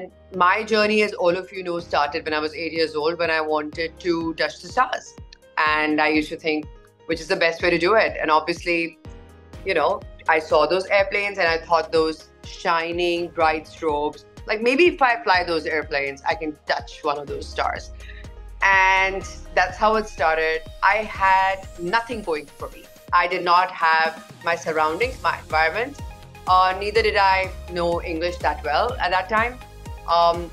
And my journey, as all of you know, started when I was eight years old when I wanted to touch the stars. And I used to think, which is the best way to do it? And obviously, you know, I saw those airplanes and I thought those shining, bright strobes, like maybe if I fly those airplanes, I can touch one of those stars. And that's how it started. I had nothing going for me. I did not have my surroundings, my environment. Uh, neither did I know English that well at that time. Um,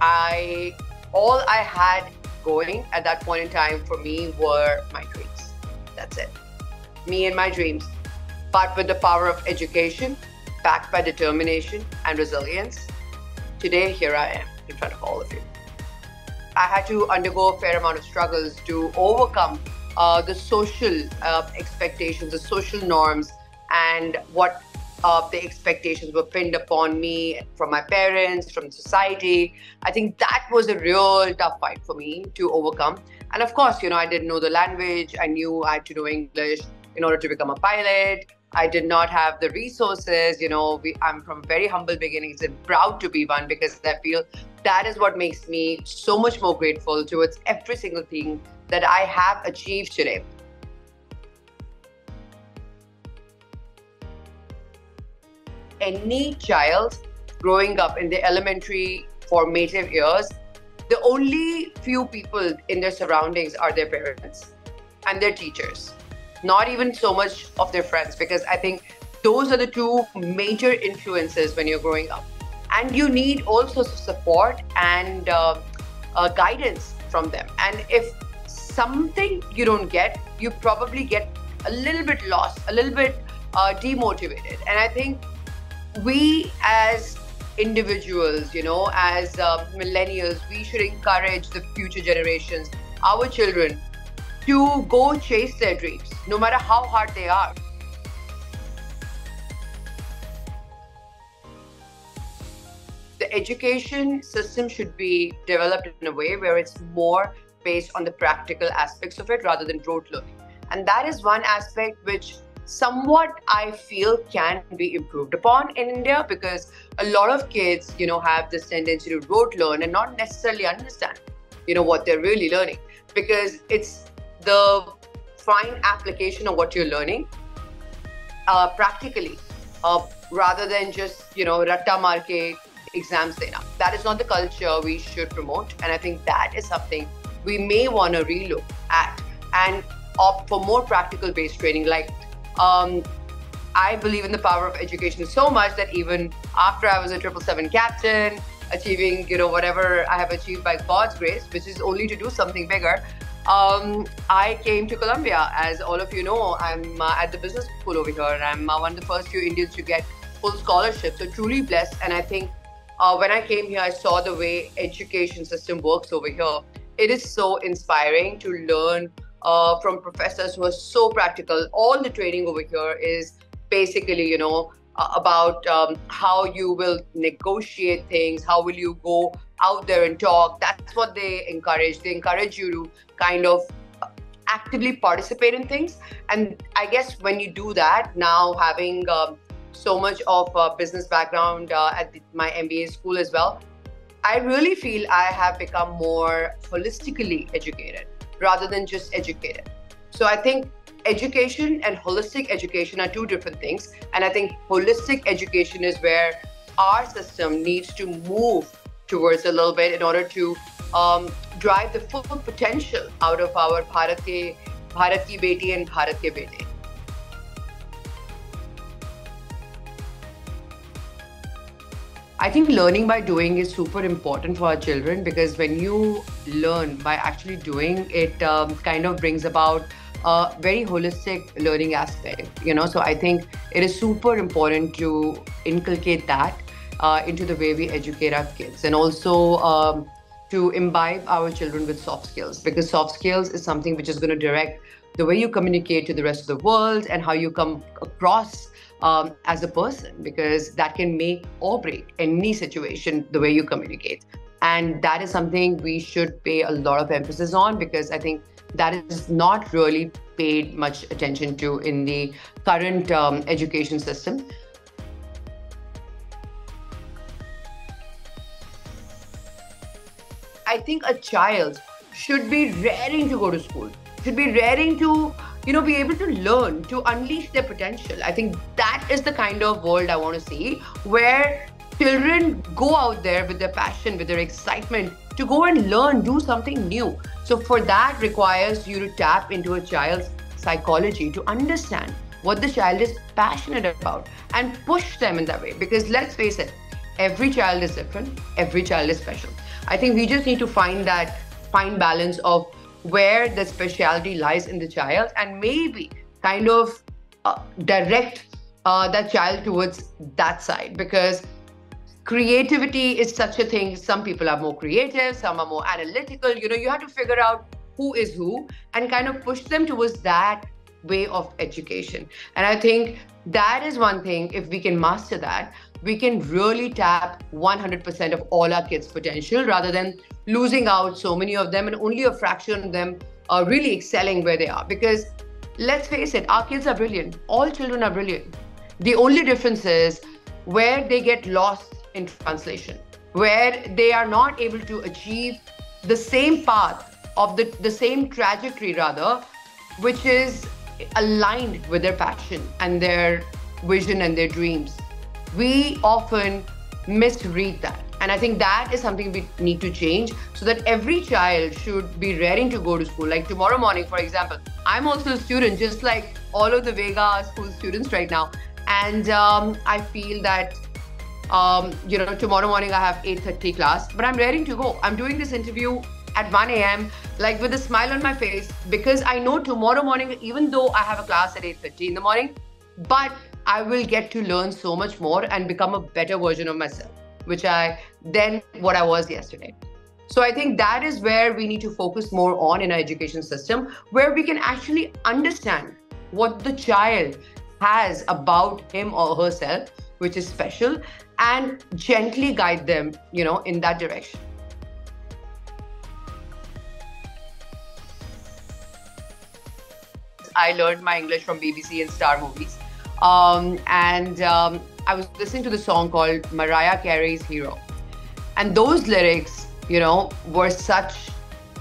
I all I had going at that point in time for me were my dreams. That's it. Me and my dreams. But with the power of education, backed by determination and resilience, today here I am in front of all of you. I had to undergo a fair amount of struggles to overcome uh, the social uh, expectations, the social norms, and what uh, the expectations were pinned upon me from my parents, from society. I think that was a real tough fight for me to overcome. And of course, you know, I didn't know the language. I knew I had to know English in order to become a pilot. I did not have the resources. You know, we, I'm from very humble beginnings and proud to be one because I feel that is what makes me so much more grateful towards every single thing that I have achieved today. Any child growing up in the elementary formative years, the only few people in their surroundings are their parents and their teachers, not even so much of their friends, because I think those are the two major influences when you're growing up. And you need also support and uh, uh, guidance from them. And if something you don't get, you probably get a little bit lost, a little bit uh, demotivated. And I think we as individuals, you know, as uh, millennials, we should encourage the future generations, our children, to go chase their dreams, no matter how hard they are. The education system should be developed in a way where it's more based on the practical aspects of it rather than rote learning. And that is one aspect which somewhat I feel can be improved upon in India because a lot of kids, you know, have this tendency to rote learn and not necessarily understand, you know, what they're really learning because it's the fine application of what you're learning uh, practically uh, rather than just, you know, ratta marke exams dena. That is not the culture we should promote. And I think that is something we may want to relook at and opt for more practical based training. Like, um, I believe in the power of education so much that even after I was a triple seven captain, achieving you know whatever I have achieved by God's grace, which is only to do something bigger. Um, I came to Columbia, as all of you know. I'm uh, at the business school over here, and I'm uh, one of the first few Indians to get full scholarship. So truly blessed, and I think uh, when I came here, I saw the way education system works over here it is so inspiring to learn uh, from professors who are so practical. All the training over here is basically, you know, uh, about um, how you will negotiate things, how will you go out there and talk. That's what they encourage. They encourage you to kind of actively participate in things. And I guess when you do that, now having um, so much of a business background uh, at the, my MBA school as well, I really feel I have become more holistically educated rather than just educated. So I think education and holistic education are two different things. And I think holistic education is where our system needs to move towards a little bit in order to um, drive the full potential out of our Bharat Ki, Bharat Ki Beti and Bharat Bete. I think learning by doing is super important for our children because when you learn by actually doing, it um, kind of brings about a very holistic learning aspect. You know, so I think it is super important to inculcate that uh, into the way we educate our kids, and also um, to imbibe our children with soft skills because soft skills is something which is going to direct the way you communicate to the rest of the world and how you come across um, as a person because that can make or break any situation the way you communicate. And that is something we should pay a lot of emphasis on because I think that is not really paid much attention to in the current um, education system. I think a child should be raring to go to school, should be raring to, you know, be able to learn, to unleash their potential. I think that is the kind of world I want to see where children go out there with their passion, with their excitement to go and learn, do something new. So for that requires you to tap into a child's psychology to understand what the child is passionate about and push them in that way. Because let's face it, every child is different, every child is special. I think we just need to find that fine balance of where the speciality lies in the child and maybe kind of uh, direct uh, that child towards that side because creativity is such a thing some people are more creative some are more analytical you know you have to figure out who is who and kind of push them towards that way of education. And I think that is one thing, if we can master that, we can really tap 100% of all our kids' potential rather than losing out so many of them and only a fraction of them are really excelling where they are. Because let's face it, our kids are brilliant. All children are brilliant. The only difference is where they get lost in translation, where they are not able to achieve the same path of the, the same trajectory rather, which is aligned with their passion and their vision and their dreams. We often misread that. And I think that is something we need to change so that every child should be raring to go to school. Like tomorrow morning, for example, I'm also a student, just like all of the Vega school students right now. And um, I feel that, um, you know, tomorrow morning I have 8.30 class, but I'm raring to go. I'm doing this interview at 1 a.m. like with a smile on my face because I know tomorrow morning, even though I have a class at 8.30 in the morning, but I will get to learn so much more and become a better version of myself, which I then what I was yesterday. So I think that is where we need to focus more on in our education system, where we can actually understand what the child has about him or herself, which is special, and gently guide them, you know, in that direction. I learned my English from BBC and Star Movies. Um, and um, I was listening to the song called Mariah Carey's Hero. And those lyrics, you know, were such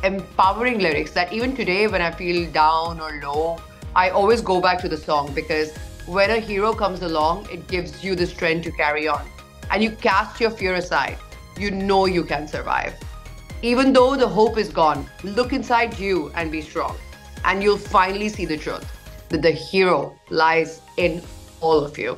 empowering lyrics that even today, when I feel down or low, I always go back to the song because when a hero comes along, it gives you the strength to carry on. And you cast your fear aside. You know you can survive. Even though the hope is gone, look inside you and be strong and you'll finally see the truth that the hero lies in all of you.